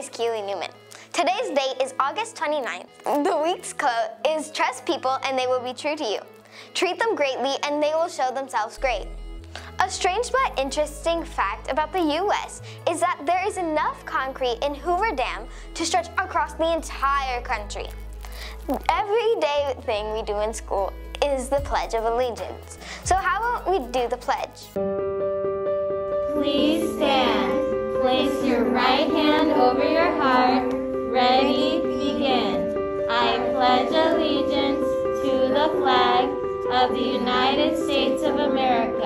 is Keely Newman. Today's date is August 29th. The week's quote is Trust people and they will be true to you. Treat them greatly and they will show themselves great. A strange but interesting fact about the US is that there is enough concrete in Hoover Dam to stretch across the entire country. Everyday thing we do in school is the Pledge of Allegiance. So how about we do the pledge? Please stand. Place your right hand over your of the United States of America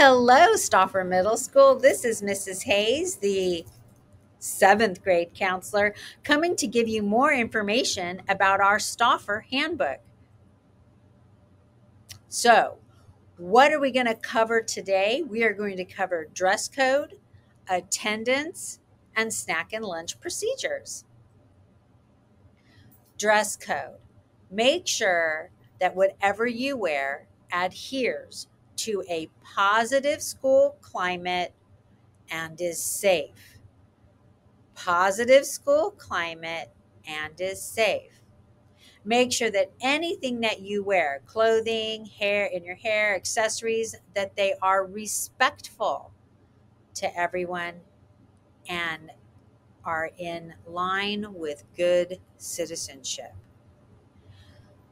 Hello, Stauffer Middle School. This is Mrs. Hayes, the seventh grade counselor, coming to give you more information about our Stauffer handbook. So, what are we going to cover today? We are going to cover dress code, attendance, and snack and lunch procedures. Dress code. Make sure that whatever you wear adheres to a positive school climate and is safe. Positive school climate and is safe. Make sure that anything that you wear, clothing, hair in your hair, accessories, that they are respectful to everyone and are in line with good citizenship.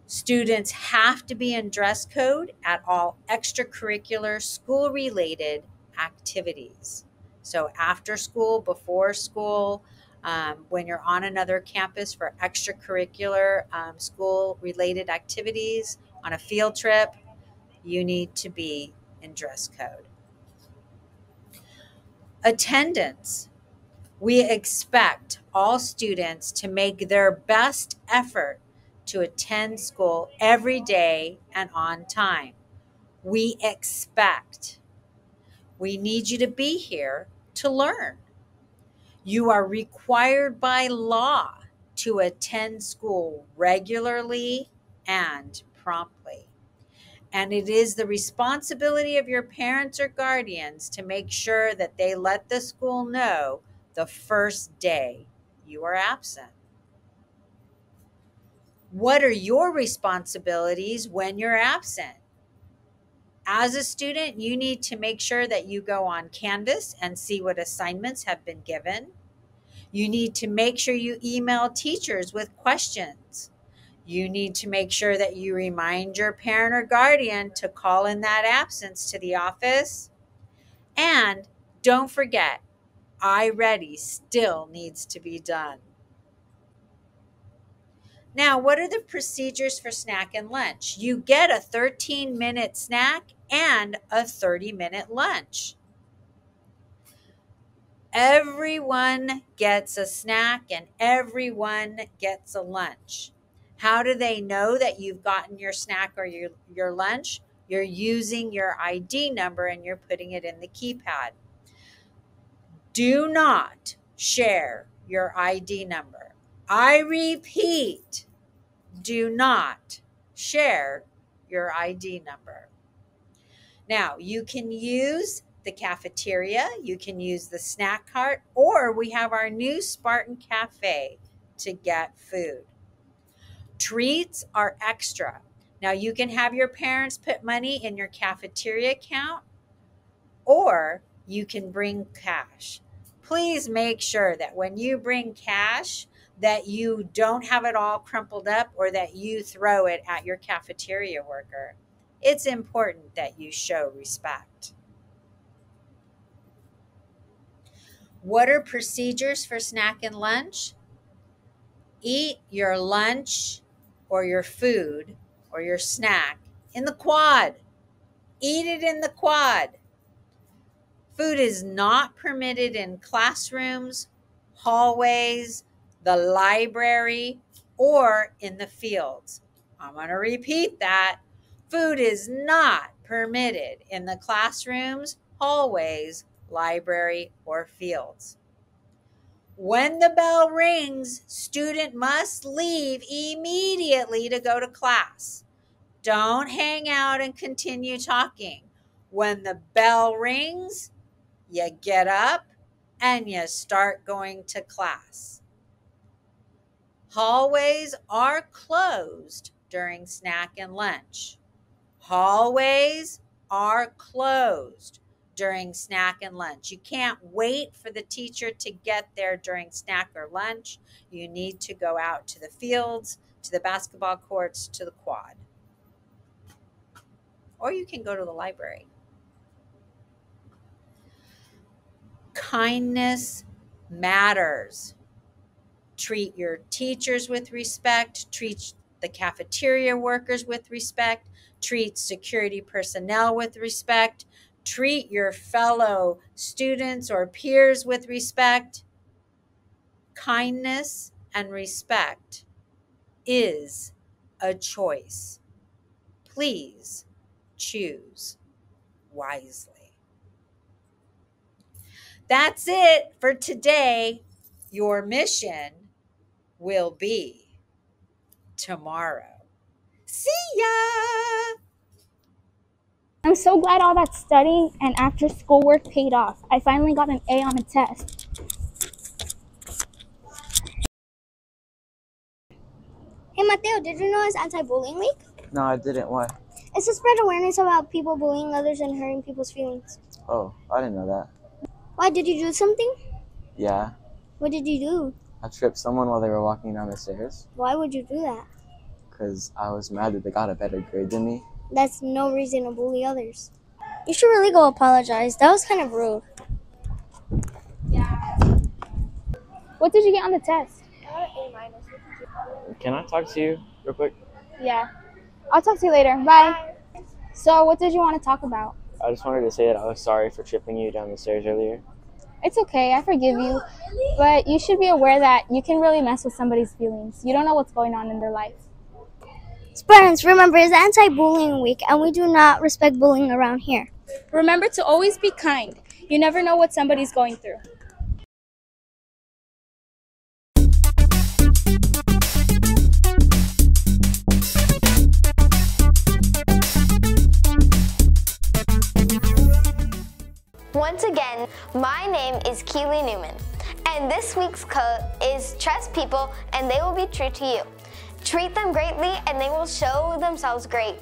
Students have to be in dress code at all extracurricular school related activities. So, after school, before school, um, when you're on another campus for extracurricular um, school related activities, on a field trip, you need to be in dress code. Attendance. We expect all students to make their best effort to attend school every day and on time. We expect. We need you to be here to learn. You are required by law to attend school regularly and promptly. And it is the responsibility of your parents or guardians to make sure that they let the school know the first day you are absent. What are your responsibilities when you're absent? As a student, you need to make sure that you go on Canvas and see what assignments have been given. You need to make sure you email teachers with questions. You need to make sure that you remind your parent or guardian to call in that absence to the office. And don't forget, iReady still needs to be done. Now, what are the procedures for snack and lunch? You get a 13 minute snack and a 30 minute lunch. Everyone gets a snack and everyone gets a lunch. How do they know that you've gotten your snack or your, your lunch? You're using your ID number and you're putting it in the keypad. Do not share your ID number. I repeat, do not share your ID number. Now, you can use the cafeteria, you can use the snack cart, or we have our new Spartan Cafe to get food. Treats are extra. Now, you can have your parents put money in your cafeteria account, or you can bring cash. Please make sure that when you bring cash, that you don't have it all crumpled up or that you throw it at your cafeteria worker. It's important that you show respect. What are procedures for snack and lunch? Eat your lunch or your food or your snack in the quad. Eat it in the quad. Food is not permitted in classrooms, hallways, the library, or in the fields. I'm going to repeat that. Food is not permitted in the classrooms, hallways, library, or fields. When the bell rings, student must leave immediately to go to class. Don't hang out and continue talking. When the bell rings, you get up and you start going to class. Hallways are closed during snack and lunch. Hallways are closed during snack and lunch. You can't wait for the teacher to get there during snack or lunch. You need to go out to the fields, to the basketball courts, to the quad. Or you can go to the library. Kindness matters. Treat your teachers with respect, treat the cafeteria workers with respect, treat security personnel with respect, treat your fellow students or peers with respect. Kindness and respect is a choice. Please choose wisely. That's it for today. Your mission will be tomorrow. See ya! I'm so glad all that studying and after school work paid off. I finally got an A on a test. Hey Mateo, did you know it's anti-bullying week? No, I didn't. Why? It's to spread awareness about people bullying others and hurting people's feelings. Oh, I didn't know that. Why did you do something? Yeah, What did you do? I tripped someone while they were walking down the stairs Why would you do that? because I was mad that they got a better grade than me. That's no reason to bully others. You should really go apologize. That was kind of rude. Yeah. What did you get on the test? Can I talk to you real quick? Yeah. I'll talk to you later. Bye. So, what did you want to talk about? I just wanted to say that I was sorry for tripping you down the stairs earlier. It's okay. I forgive you. But you should be aware that you can really mess with somebody's feelings. You don't know what's going on in their life. Spartans, remember, it's anti-bullying week, and we do not respect bullying around here. Remember to always be kind. You never know what somebody's going through. Once again, my name is Keely Newman, and this week's quote is Trust people and they will be true to you. Treat them greatly and they will show themselves great.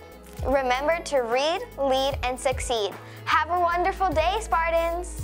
Remember to read, lead, and succeed. Have a wonderful day, Spartans!